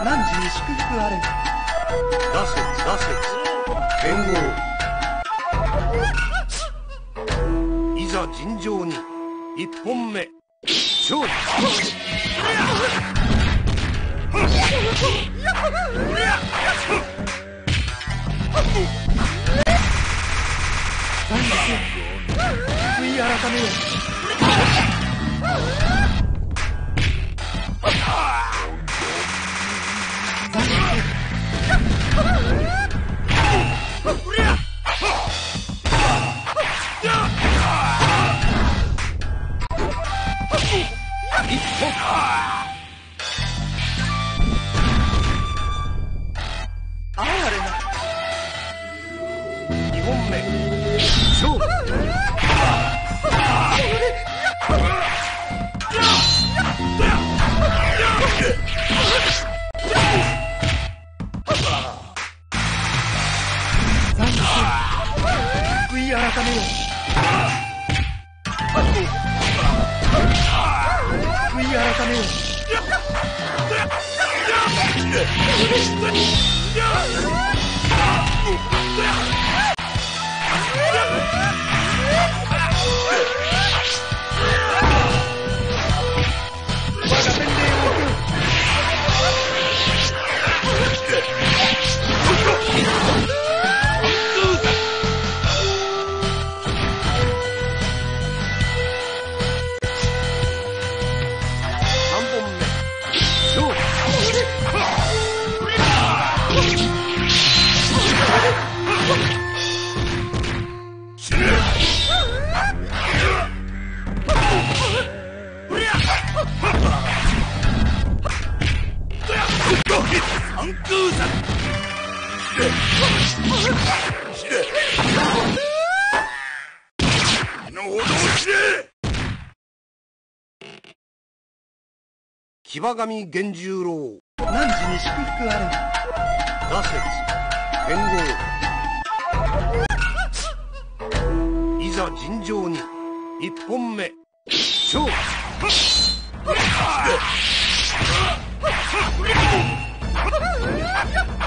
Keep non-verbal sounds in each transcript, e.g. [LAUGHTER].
汝に祝福あれ打説打説剣豪いざ尋常に。一本目。勝負悔い改めよ哀れな二本目勝負悔い改めよ。う悔い改めよ。う騎馬神源十郎。汝に祝福あれ打説剣豪いざ尋常に。一本目。勝負 [LAUGHS]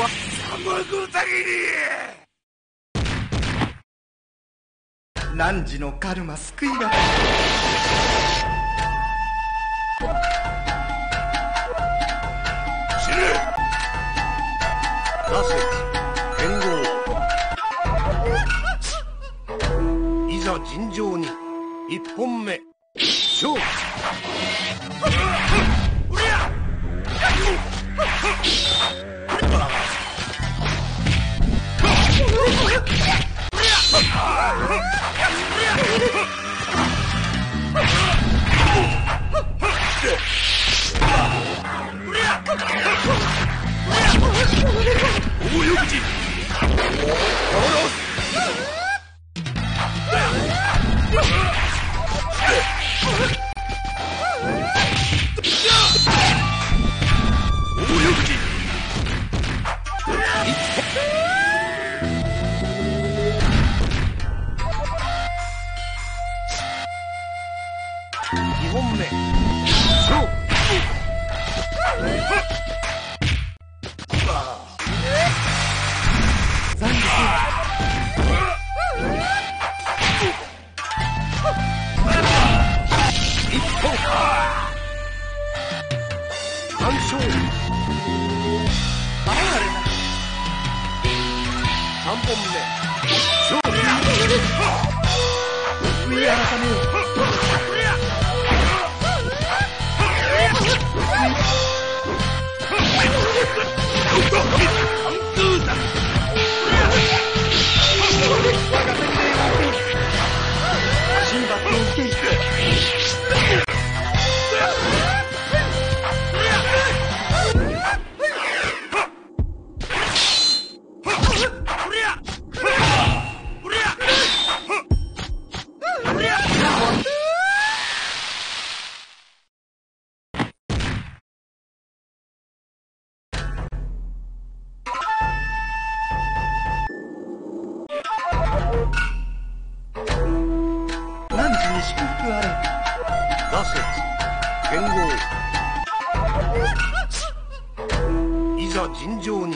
は三幕うさぎに汝のカルマ救いが死ね打説剣豪いざ尋常に。一本目。勝負。哀れな3本目。勝負悔い改めよいざ尋常に。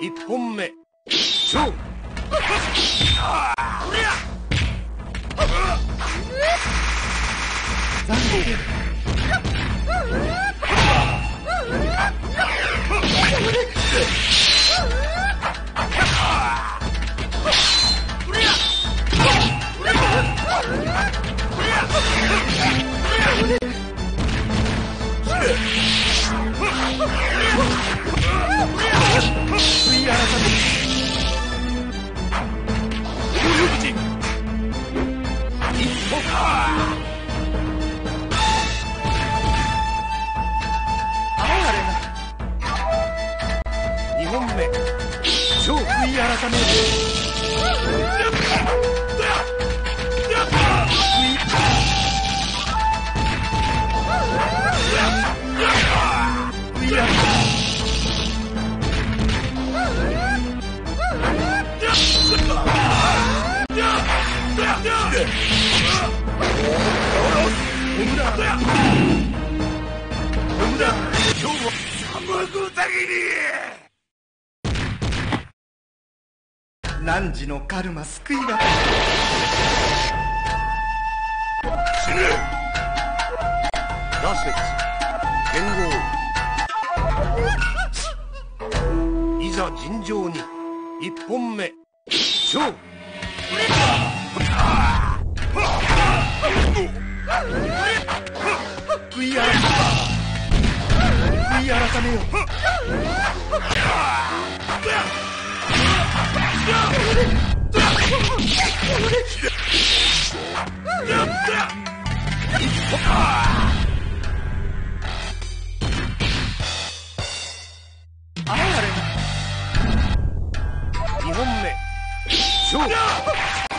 1本目。勝負残酷汝のカルマ救いが打節剣豪いざ尋常に。1本目。勝負。改めよ。哀れ2本目。勝負。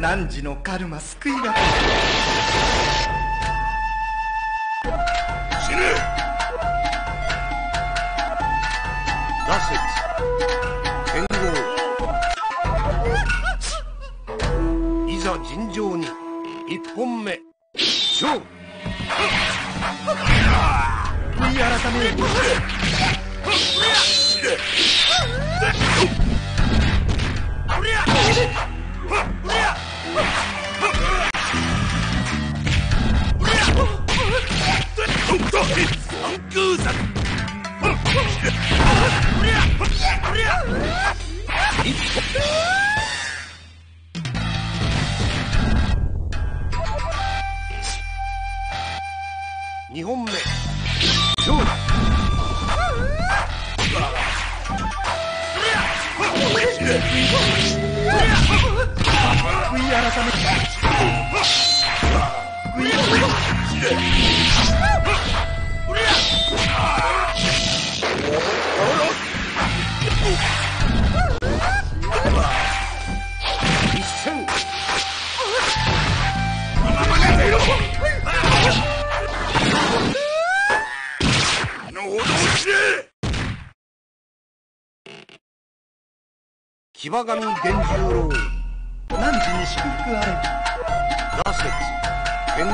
汝のカルマ救いが死ぬ打節剣豪いざ尋常に。1本目。勝負悔い改めよ2本目。勝負悔い改め騎馬神伝十郎汝に祝福あれ？挫折剣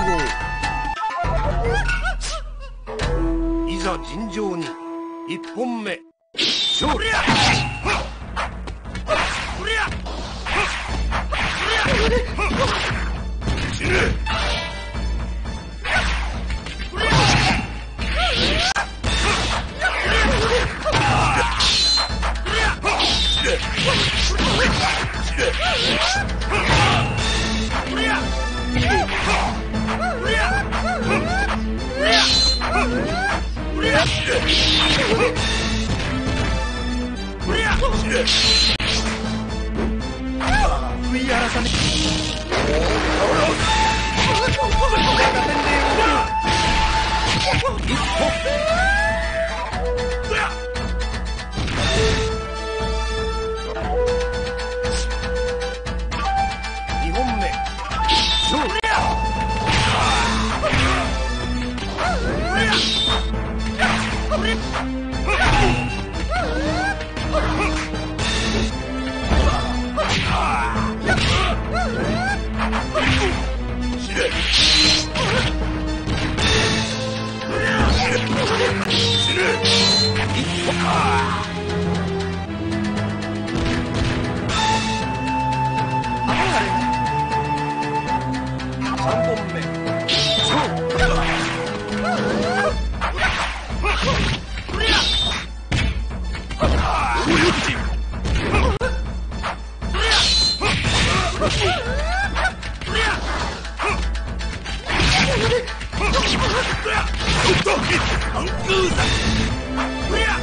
豪いざ尋常に。一本目。勝利悔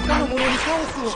他の者に倒すを。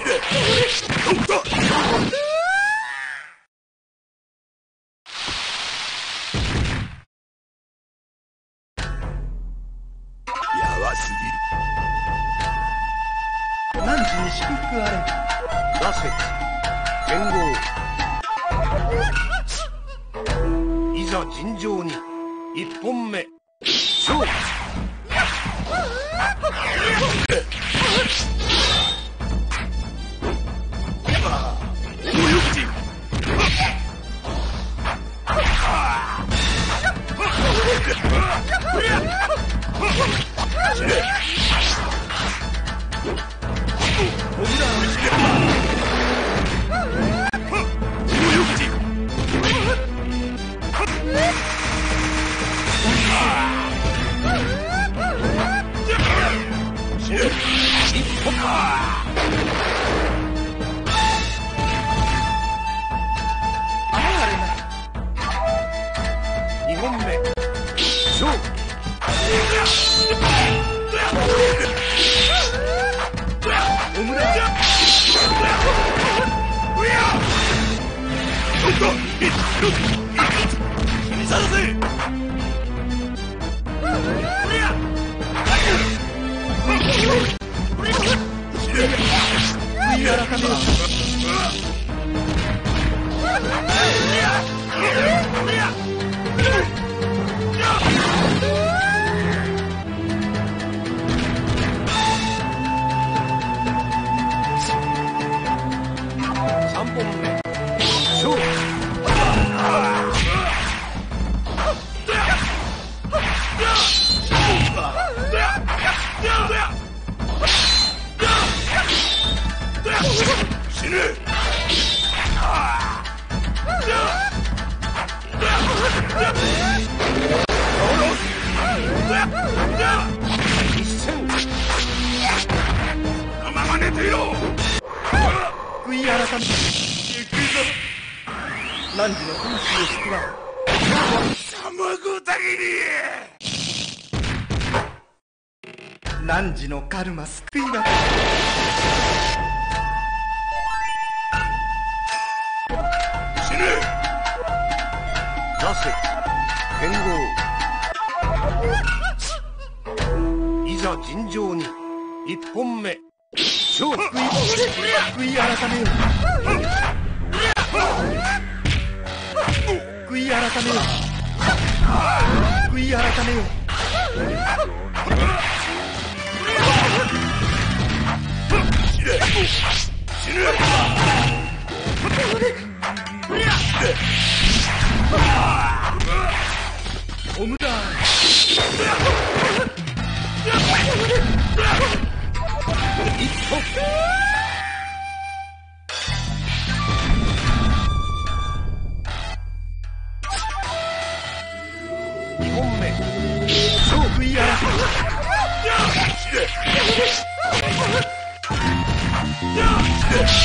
君悔い改め行くぞ汝の魂を救わん卵だけに汝のカルマ救いが死ぬ挫折剣豪者尋常に。一本目。勝悔い改めよ悔い改めよ悔い改めよ死ね死ねオムだ二トップ2本目ロー。プイヤーよし